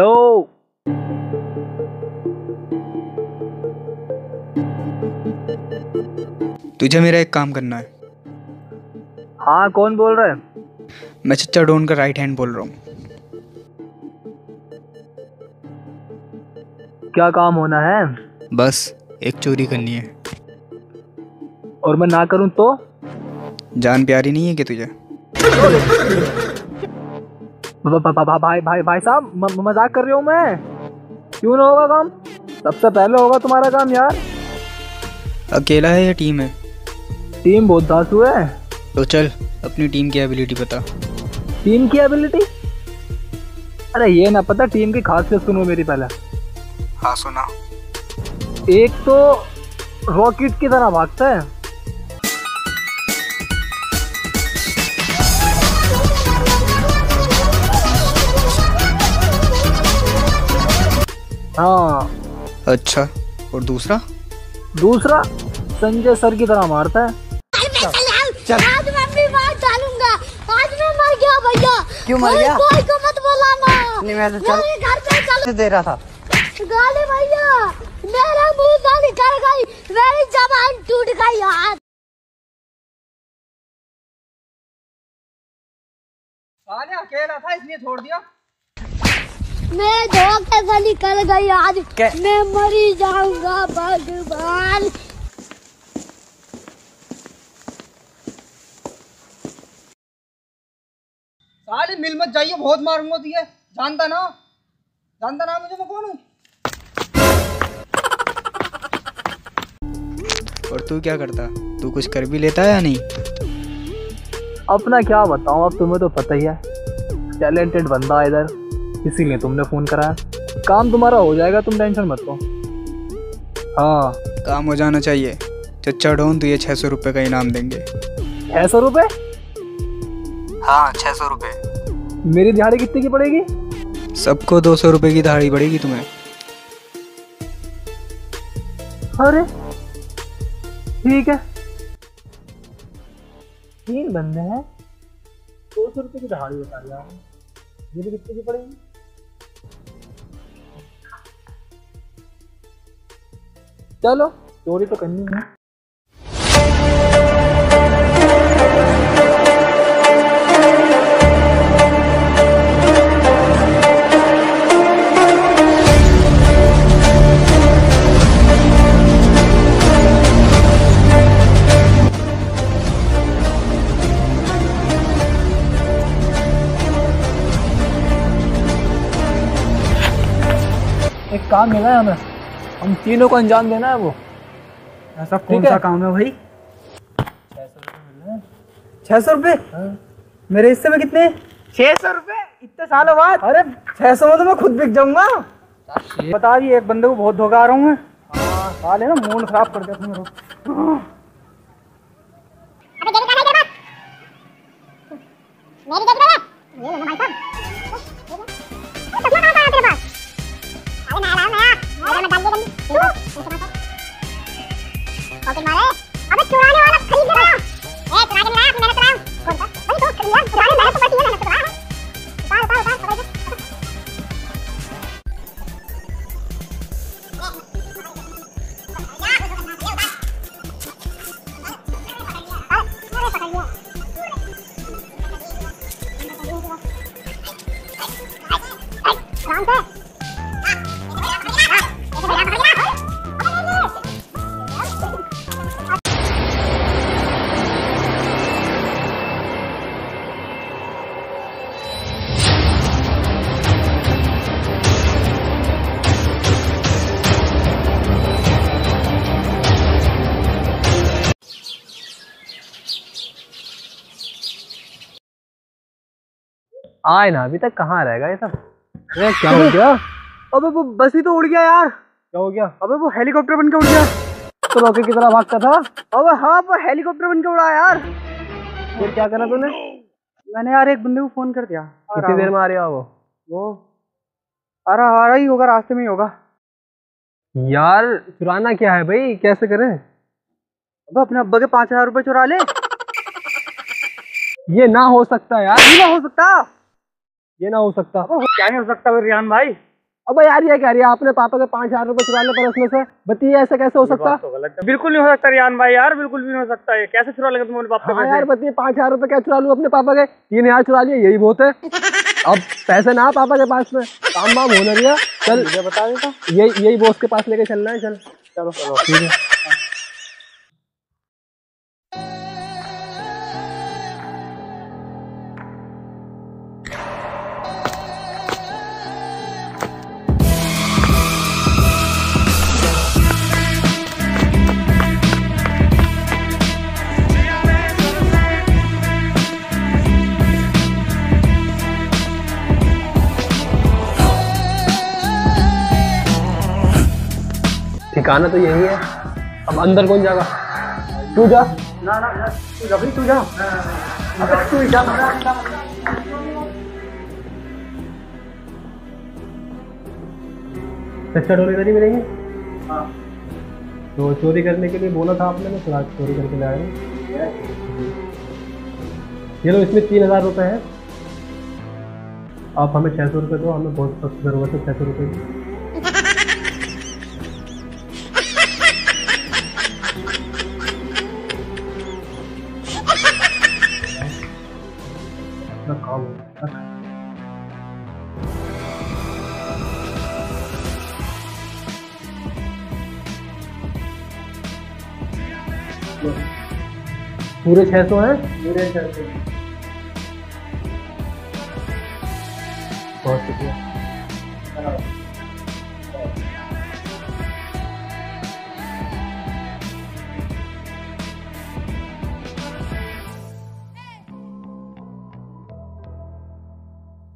Hello. तुझे मेरा एक काम करना है। हाँ कौन बोल रहे हैं? मैं चच्चा डोन का राइट हैंड बोल रहा हूँ। क्या काम होना है? बस एक चोरी करनी है। और मैं ना करूँ तो? जान प्यारी नहीं है कि तुझे? भाई भाई भाई साहब मज़ाक कर रही हूँ मैं। क्यों ना होगा काम? सबसे पहले होगा तुम्हारा काम यार। अकेला है या टीम है? टीम बहुत धासु है। तो चल अपनी टीम की एबिलिटी बता। टीम की एबिलिटी अरे ये ना पता टीम की खासियत सुनो मेरी पहले। हाँ सुना। एक तो रॉकेट की तरह भागता है। हाँ। अच्छा और दूसरा? दूसरा? संजय सर की तरह मारता है। आज मैं अपनी बात डालूँगा। आज मैं मर गया भैया। क्यों मर गया? कोई को मत बोलाना। नहीं, मैं तो चल- घर पे चल। दे रहा था। गाली भैया मेरा मुँह से निकल गई। मेरी जबान टूट गई यार अकेला था इसलिए छोड़ दिया। मेरे धोखे से निकल गई आज? मैं मरी जाऊँगा भगवान। साले मिल मत जाइए बहुत मारूँगा तुझे जानता ना? जानता ना मुझे मैं कौन हूँ? और तू क्या करता? तू कुछ कर भी लेता है या नहीं? अपना क्या बताऊँ अब तुम्हें तो पता ही है। टैलेंटेड बंदा इधर। इसीलिए तुमने फ़ोन कराया काम तुम्हारा हो जाएगा तुम टेंशन मत लो। हाँ। काम हो जाना चाहिए। चच्चा डोन तुझे छः सौ रुपये का इनाम देंगे। छह सौ रुपये हाँ छः सौ रुपये मेरी दिहाड़ी कितने की पड़ेगी? सबको दो सौ रुपये की दाढ़ी पड़ेगी तुम्हें। अरे ठीक है। तीन बंदे हैं। दो सौ रुपये की दहाड़ी बता रहा हूँ ये भी कितने की पड़ेगी? चलो चोरी तो करनी है। काम मिला है हमें? हम तीनों को अंजाम देना है वो। ऐसा कौन सा काम है भाई? छह सौ रुपये मेरे हिस्से में कितने छह सौ रुपये इतने सालों बाद। अरे छह सौ में तो मैं खुद बिक जाऊँगा। बता दी एक बंदे को बहुत धोखा आ रहा हूँ मैं। साले ना मूड खराब कर दिया तुम अबे चुराने वाला खरीद रहा रहा ए चुरा के लाया मैंने चुराया कौन सा भाई तो खरीद चुराने मैंने तो पड़ी है मैंने आए ना अभी तक कहाँ रहेगा ये सब? अरे क्या हो गया? अबे वो बस ही तो उड़ गया यार। क्या हो गया? अबे वो हेलीकॉप्टर बन के उड़ गया। तो रॉकेट की तरह भागता था? अबे हाँ वो हेलीकॉप्टर बन के उड़ा यार। फिर क्या करा तूने? मैंने यार एक बंदे को फ़ोन कर दिया। कितनी देर में आ रहा वो? वो? आ रहा आ रहा ही होगा रास्ते में ही होगा। यार चुराना क्या है भाई? कैसे करें? अब अपने अब्बा के पाँच हज़ार रुपये चुरा ले। ये ना हो सकता यार। नहीं ना हो सकता। ये ना हो सकता। क्या नहीं हो सकता रियान भाई? अबे यार ये कह रही है? आपने पापा के पाँच हज़ार रुपए चुराने पर उसमें से। बताइए ऐसा कैसे हो सकता? तो गलत है। बिल्कुल नहीं हो सकता रियान भाई यार बिल्कुल भी नहीं हो सकता है कैसे चुरा लेंगे तुम अपने बाप हाँ यार बताइए पाँच हज़ार रुपए क्या चुरा लूँ अपने पापा के? तीन हज़ार चुरा लिए यही बहुत है। अब पैसे ना पापा के पास में। काम वाम होना दिया। चल मुझे बता देता। यही यही बॉस के पास लेके चलना है चल। चलो चलो ठीक है। ठिकाना तो यही है। अब अंदर कौन जाएगा? तू जा। ना ना तू जा तू जा। अबे तू जा सच्चा डोरी नहीं मिलेंगे? हाँ। तो चोरी करने के लिए बोला था आपने मैं चुरा चोरी करके ले आया हूँ। ये लो इसमें तीन हज़ार रुपये है। आप हमें छः सौ रुपये दो हमें बहुत सख्त ज़रूरत है छः सौ रुपये की अपना काम पूरे छः सौ हैं? मेरे ख्याल से। बहुत शुक्रिया।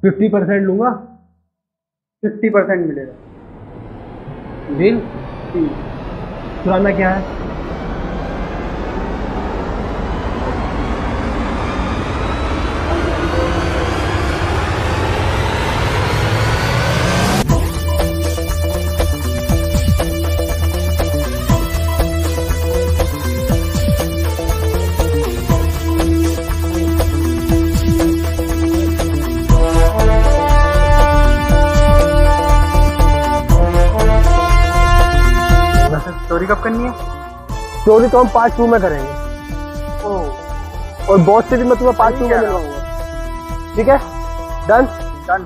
फिफ्टी परसेंट लूँगा फिफ्टी परसेंट मिलेगा। डील पुराना क्या है? चोरी तो हम पार्ट टू में करेंगे। और बहुत से भी मैं तुम्हें पार्ट टू में मिलवाऊँगा। ठीक है? Done done